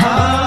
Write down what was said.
हाँ